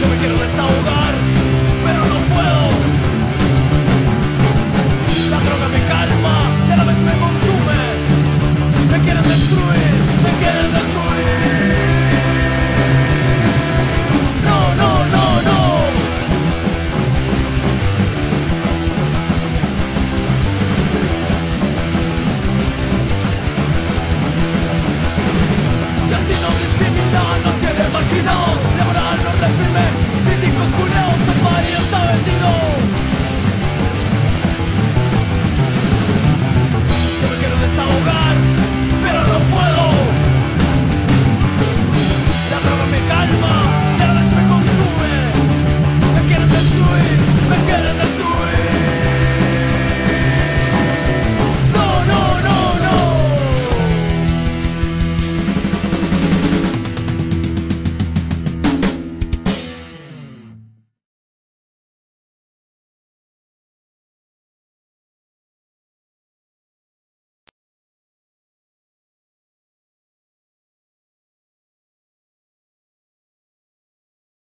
Lo que quiero es